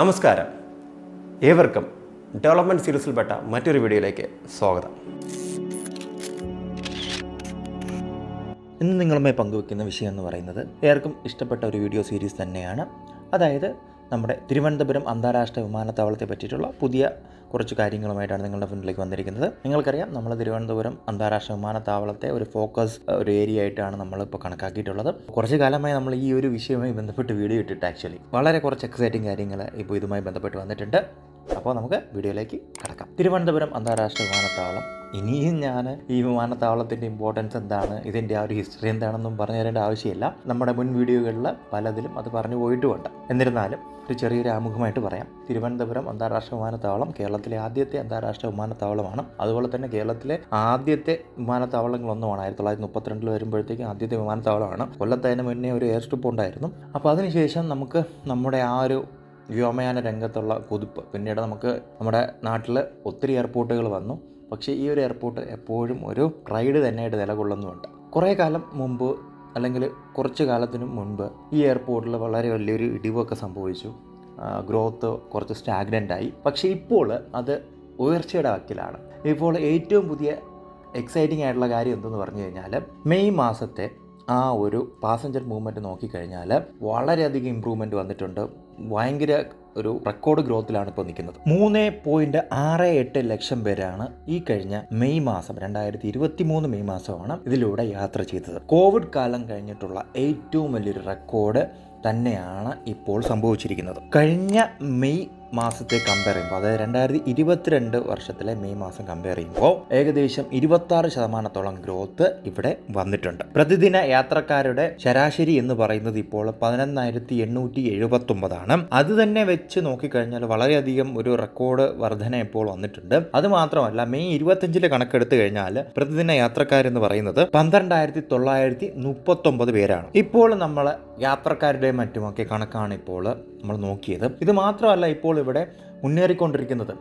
നമസ്കാരം. ഏവർക്കും ഡെവലപ്മെന്റ് സീരീസിൽപ്പെട്ട മറ്റൊരു വീഡിയോയിലേക്ക് സ്വാഗതം. ഇന്ന് നിങ്ങളുമായി പങ്കുവെക്കുന്ന വിഷയം എന്ന് പറയുന്നത് ഏവർക്കും ഇഷ്ടപ്പെട്ട ഒരു വീഡിയോ സീരീസ് തന്നെയാണ്. അതായത് നമ്മുടെ തിരുവനന്തപുരം അന്താരാഷ്ട്ര വിമാനത്താവളത്തെ പറ്റിയിട്ടുള്ള പുതിയ കുറച്ച് കാര്യങ്ങളുമായിട്ടാണ് നിങ്ങളുടെ മുന്നിലേക്ക് വന്നിരിക്കുന്നത്. നിങ്ങൾക്കറിയാം നമ്മൾ തിരുവനന്തപുരം അന്താരാഷ്ട്ര വിമാനത്താവളത്തെ ഒരു ഫോക്കസ് ഒരു ഏരിയ ആയിട്ടാണ് നമ്മളിപ്പോൾ കണക്കാക്കിയിട്ടുള്ളത്. കുറച്ച് കാലമായി നമ്മൾ ഈ ഒരു വിഷയവുമായി ബന്ധപ്പെട്ട് വീഡിയോ ഇട്ടിട്ട് ആക്ച്വലി വളരെ കുറച്ച് എക്സൈറ്റിംഗ് കാര്യങ്ങൾ ഇപ്പോൾ ഇതുമായി ബന്ധപ്പെട്ട് വന്നിട്ടുണ്ട്. അപ്പോൾ നമുക്ക് വീഡിയോയിലേക്ക് കടക്കാം. തിരുവനന്തപുരം അന്താരാഷ്ട്ര വിമാനത്താവളം. ഇനിയും ഞാൻ ഈ വിമാനത്താവളത്തിന്റെ ഇമ്പോർട്ടൻസ് എന്താണ് ഇതിന്റെ ആ ഒരു ഹിസ്റ്ററി എന്താണെന്നും പറഞ്ഞു തരേണ്ട ആവശ്യമില്ല. നമ്മുടെ മുൻ വീഡിയോകളിൽ പലതിലും അത് പറഞ്ഞു പോയിട്ടുമുണ്ട്. എന്നിരുന്നാലും ഒരു ചെറിയൊരു ആമുഖമായിട്ട് പറയാം. തിരുവനന്തപുരം അന്താരാഷ്ട്ര വിമാനത്താവളം കേരളത്തിലെ ആദ്യത്തെ അന്താരാഷ്ട്ര വിമാനത്താവളമാണ്. അതുപോലെ തന്നെ കേരളത്തിലെ ആദ്യത്തെ വിമാനത്താവളങ്ങളൊന്നുമാണ്. ആയിരത്തി തൊള്ളായിരത്തി മുപ്പത്തിരണ്ടിൽ വരുമ്പോഴത്തേക്കും ആദ്യത്തെ വിമാനത്താവളമാണ്. കൊല്ലത്തതിന് മുന്നേ ഒരു എയർ സ്ട്രിപ്പ് ഉണ്ടായിരുന്നു. അപ്പോൾ അതിനുശേഷം നമുക്ക് നമ്മുടെ ആ ഒരു വ്യോമയാന രംഗത്തുള്ള കുതിപ്പ്. പിന്നീട് നമുക്ക് നമ്മുടെ നാട്ടിൽ ഒത്തിരി എയർപോർട്ടുകൾ വന്നു. പക്ഷേ ഈ ഒരു എയർപോർട്ട് എപ്പോഴും ഒരു റൈഡ് തന്നെയായിട്ട് നിലകൊള്ളുന്നുമുണ്ട് കുറേ കാലം മുമ്പ് അല്ലെങ്കിൽ കുറച്ച് കാലത്തിന് മുൻപ് ഈ എയർപോർട്ടിൽ വളരെ വലിയൊരു ഇടിവൊക്കെ സംഭവിച്ചു. ഗ്രോത്ത് കുറച്ച് സ്റ്റാഗ്നന്റ് ആയി. പക്ഷേ ഇപ്പോൾ അത് ഉയർച്ചയുടെ വക്കിലാണ്. ഇപ്പോൾ ഏറ്റവും പുതിയ എക്സൈറ്റിംഗ് ആയിട്ടുള്ള കാര്യം എന്തെന്ന് പറഞ്ഞു കഴിഞ്ഞാൽ മെയ് മാസത്തെ ആ ഒരു പാസഞ്ചർ മൂവ്മെന്റ് നോക്കിക്കഴിഞ്ഞാൽ വളരെയധികം ഇമ്പ്രൂവ്മെന്റ് വന്നിട്ടുണ്ട്. ഭയങ്കര ഒരു റെക്കോർഡ് ഗ്രോത്തിലാണ് ഇപ്പോൾ നിൽക്കുന്നത്. മൂന്ന് പോയിന്റ് ആറ് എട്ട് ലക്ഷം പേരാണ് ഈ കഴിഞ്ഞ മെയ് മാസം രണ്ടായിരത്തി ഇരുപത്തി മൂന്ന് മെയ് മാസമാണ് ഇതിലൂടെ യാത്ര ചെയ്തത്. കോവിഡ് കാലം കഴിഞ്ഞിട്ടുള്ള ഏറ്റവും വലിയൊരു റെക്കോർഡ് തന്നെയാണ് ഇപ്പോൾ സംഭവിച്ചിരിക്കുന്നത്. കഴിഞ്ഞ മെയ് മാസത്തെ കമ്പയർ ചെയ്യുമ്പോൾ അതായത് രണ്ടായിരത്തി ഇരുപത്തിരണ്ട് വർഷത്തിലെ മെയ് മാസം കമ്പയർ ചെയ്യുമ്പോൾ ഏകദേശം ഇരുപത്തി ശതമാനത്തോളം ഗ്രോത്ത് ഇവിടെ വന്നിട്ടുണ്ട്. പ്രതിദിന യാത്രക്കാരുടെ ശരാശരി എന്ന് പറയുന്നത് ഇപ്പോൾ പതിനൊന്നായിരത്തി എണ്ണൂറ്റി എഴുപത്തി ഒമ്പതാണ് അത് തന്നെ വെച്ച് നോക്കിക്കഴിഞ്ഞാൽ വളരെയധികം ഒരു റെക്കോർഡ് വർധന ഇപ്പോൾ വന്നിട്ടുണ്ട്. അത് മാത്രമല്ല മെയ് ഇരുപത്തഞ്ചിലെ കണക്കെടുത്തു കഴിഞ്ഞാൽ പ്രതിദിന യാത്രക്കാരെന്ന് പറയുന്നത് പന്ത്രണ്ടായിരത്തി തൊള്ളായിരത്തി മുപ്പത്തൊമ്പത് പേരാണ്. ഇപ്പോൾ നമ്മൾ യാത്രക്കാരുടെയും മറ്റുമൊക്കെ കണക്കാണ് ഇപ്പോൾ നമ്മൾ നോക്കിയത്. ഇത് മാത്രമല്ല ഇപ്പോൾ ഇവിടെ മുന്നേറിക്കൊണ്ടിരിക്കുന്നത്.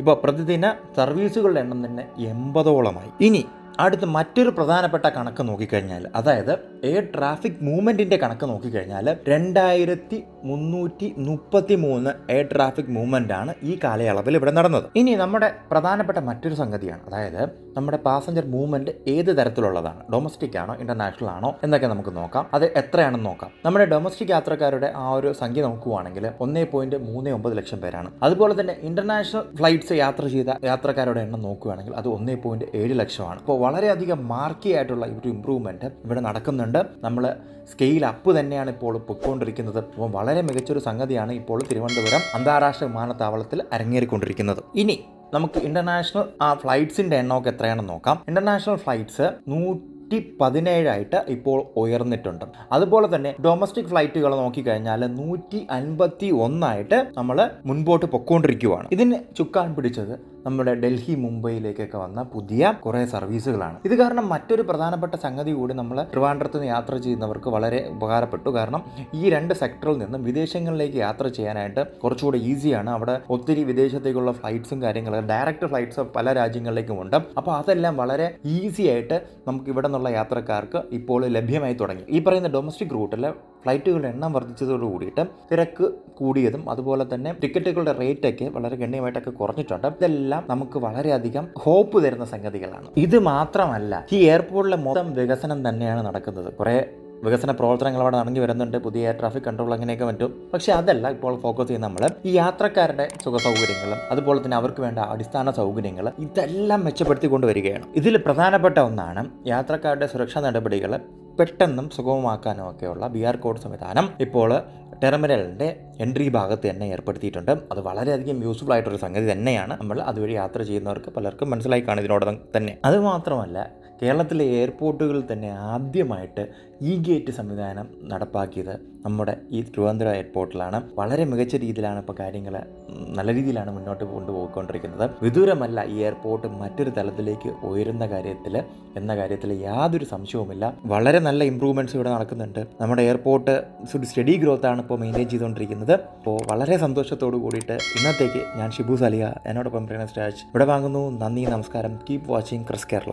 ഇപ്പോൾ പ്രതിദിന സർവീസുകളുടെ എണ്ണം തന്നെ എൺപതോളമായി. ഇനി അടുത്ത് മറ്റൊരു പ്രധാനപ്പെട്ട കണക്ക് നോക്കിക്കഴിഞ്ഞാൽ അതായത് എയർ ട്രാഫിക് മൂവ്മെന്റിന്റെ കണക്ക് നോക്കിക്കഴിഞ്ഞാൽ രണ്ടായിരത്തി മുന്നൂറ്റി മുപ്പത്തി മൂന്ന് എയർ ട്രാഫിക് മൂവ്മെന്റ് ആണ് ഈ കാലയളവിൽ ഇവിടെ നടന്നത്. ഇനി നമ്മുടെ പ്രധാനപ്പെട്ട മറ്റൊരു സംഗതിയാണ്. അതായത് നമ്മുടെ പാസഞ്ചർ മൂവ്മെന്റ് ഏത് തരത്തിലുള്ളതാണ്? ഡൊമസ്റ്റിക് ആണോ ഇന്റർനാഷണൽ ആണോ എന്നൊക്കെ നമുക്ക് നോക്കാം. അത് എത്രയാണെന്ന് നോക്കാം. നമ്മുടെ ഡൊമസ്റ്റിക് യാത്രക്കാരുടെ ആ ഒരു സംഖ്യ നോക്കുവാണെങ്കിൽ ഒന്നേ പോയിന്റ് മൂന്ന് ഒമ്പത് ലക്ഷം പേരാണ്. അതുപോലെ തന്നെ ഇന്റർനാഷണൽ ഫ്ലൈറ്റ്സ് യാത്ര ചെയ്ത യാത്രക്കാരുടെ എണ്ണം നോക്കുകയാണെങ്കിൽ അത് ഒന്നേ പോയിന്റ് ഏഴ് ലക്ഷമാണ്. അപ്പോൾ വളരെയധികം മാർക്കി ആയിട്ടുള്ള ഒരു ഇമ്പ്രൂവ്മെന്റ് ഇവിടെ നടക്കുന്നുണ്ട്. നമ്മൾ സ്കെയിൽ അപ്പ് തന്നെയാണ് ഇപ്പോൾ പൊയ്ക്കൊണ്ടിരിക്കുന്നത്. അപ്പോൾ വളരെ മികച്ചൊരു സംഗതിയാണ് ഇപ്പോൾ തിരുവനന്തപുരം അന്താരാഷ്ട്ര വിമാനത്താവളത്തിൽ അരങ്ങേറിക്കൊണ്ടിരിക്കുന്നത്. ഇനി നമുക്ക് ഇന്റർനാഷണൽ ആ ഫ്ലൈറ്റ്സിന്റെ എണ്ണമൊക്കെ എത്രയാണെന്ന് നോക്കാം. ഇന്റർനാഷണൽ ഫ്ലൈറ്റ്സ് നൂറ്റി പതിനേഴായിട്ട് ഇപ്പോൾ ഉയർന്നിട്ടുണ്ട്. അതുപോലെ തന്നെ ഡൊമസ്റ്റിക് ഫ്ലൈറ്റുകൾ നോക്കിക്കഴിഞ്ഞാൽ നൂറ്റി അൻപത്തി ഒന്നായിട്ട് നമ്മൾ മുൻപോട്ട് പൊക്കോണ്ടിരിക്കുവാണ് ഇതിന് ചുക്കാൻ പിടിച്ചത് നമ്മുടെ ഡൽഹി മുംബൈയിലേക്കൊക്കെ വന്ന പുതിയ കുറേ സർവീസുകളാണ്. ഇത് കാരണം മറ്റൊരു പ്രധാനപ്പെട്ട സംഗതി കൂടി നമ്മൾ ട്രിവാൻഡ്രത്ത് നിന്ന് യാത്ര ചെയ്യുന്നവർക്ക് വളരെ ഉപകാരപ്പെട്ടു. കാരണം ഈ രണ്ട് സെക്ടറിൽ നിന്നും വിദേശങ്ങളിലേക്ക് യാത്ര ചെയ്യാനായിട്ട് കുറച്ചുകൂടെ ഈസിയാണ് അവിടെ ഒത്തിരി വിദേശത്തേക്കുള്ള ഫ്ലൈറ്റ്സും കാര്യങ്ങളും ഡയറക്റ്റ് ഫ്ലൈറ്റ്സ് പല രാജ്യങ്ങളിലേക്കും ഉണ്ട്. അപ്പോൾ അതെല്ലാം വളരെ ഈസി ആയിട്ട് നമുക്ക് ഇവിടെ നിന്നുള്ള യാത്രക്കാർക്ക് ഇപ്പോൾ ലഭ്യമായി തുടങ്ങി. ഈ പറയുന്ന ഡൊമസ്റ്റിക് റൂട്ടിൽ ഫ്ലൈറ്റുകളുടെ എണ്ണം വർദ്ധിച്ചതോട് കൂടിയിട്ട് തിരക്ക് കൂടിയതും അതുപോലെ തന്നെ ടിക്കറ്റുകളുടെ റേറ്റൊക്കെ വളരെ ഗണ്യമായിട്ടൊക്കെ കുറഞ്ഞിട്ടുണ്ട്. ഇതെല്ലാം നമുക്ക് വളരെയധികം ഹോപ്പ് തരുന്ന സംഗതികളാണ്. ഇത് മാത്രമല്ല ഈ എയർപോർട്ടിലെ മൊത്തം വികസനം തന്നെയാണ് നടക്കുന്നത്. കുറേ വികസന പ്രവർത്തനങ്ങൾ അവിടെ നടന്നു വരുന്നുണ്ട്. പുതിയ എയർ ട്രാഫിക് കൺട്രോൾ അങ്ങനെയൊക്കെ പറ്റും പക്ഷേ അതല്ല ഇപ്പോൾ ഫോക്കസ് ചെയ്യുന്ന നമ്മൾ ഈ യാത്രക്കാരുടെ സുഖ സൗകര്യങ്ങളും അതുപോലെ തന്നെ അവർക്ക് വേണ്ട അടിസ്ഥാന സൗകര്യങ്ങൾ ഇതെല്ലാം മെച്ചപ്പെടുത്തി കൊണ്ടുവരികയാണ് ഇതിൽ പ്രധാനപ്പെട്ട ഒന്നാണ് യാത്രക്കാരുടെ സുരക്ഷാ നടപടികൾ പെട്ടെന്നും സുഗമമാക്കാനും ഒക്കെയുള്ള ബി ആർ കോഡ് സംവിധാനം ഇപ്പോൾ ടെർമിനലിന്റെ എൻട്രി ഭാഗത്ത് തന്നെ ഏർപ്പെടുത്തിയിട്ടുണ്ട്. അത് വളരെയധികം യൂസ്ഫുൾ ആയിട്ടൊരു സംഗതി തന്നെയാണ്. നമ്മൾ അതുവഴി യാത്ര ചെയ്യുന്നവർക്ക് പലർക്കും മനസ്സിലായി കാണും തന്നെ. അതുമാത്രമല്ല കേരളത്തിലെ എയർപോർട്ടുകളിൽ തന്നെ ആദ്യമായിട്ട് ഇ ഗേറ്റ് സംവിധാനം നടപ്പാക്കിയത് നമ്മുടെ ഈ തിരുവനന്തപുരം എയർപോർട്ടിലാണ്. വളരെ മികച്ച രീതിയിലാണ് ഇപ്പോൾ കാര്യങ്ങൾ നല്ല രീതിയിലാണ് മുന്നോട്ട് കൊണ്ടുപോയിക്കൊണ്ടിരിക്കുന്നത്. വിദൂരമല്ല ഈ എയർപോർട്ട് മറ്റൊരു തലത്തിലേക്ക് ഉയരുന്ന കാര്യത്തിൽ എന്ന കാര്യത്തിൽ യാതൊരു സംശയവുമില്ല. വളരെ നല്ല ഇമ്പ്രൂവ്മെന്റ്സ് ഇവിടെ നടക്കുന്നുണ്ട്. നമ്മുടെ എയർപോർട്ട് സ്റ്റഡി ഗ്രോത്ത് ആണ് ഇപ്പോൾ മെയിന്റെയിൻ ചെയ്തുകൊണ്ടിരിക്കുന്നത്. അപ്പോൾ വളരെ സന്തോഷത്തോടു കൂടിയിട്ട് ഇന്നത്തേക്ക് ഞാൻ ഷിബു സലിയ എന്നോടൊപ്പം പ്രണസ് രാജ്. ഇവിടെ വാങ്ങുന്നു. നന്ദി നമസ്കാരം. Keep watching Chris Kerala